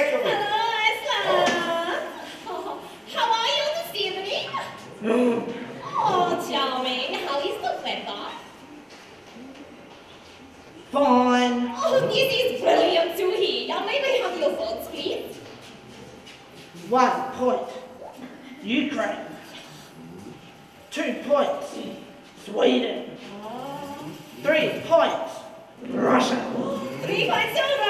Jacob. Oh. How are you this evening? oh, charming. How is the weather? Fine. Oh, this is brilliant to hear. May maybe have your thoughts, please? One point. Ukraine. Two points. Sweden. Oh. Three points. Russia. Three points over.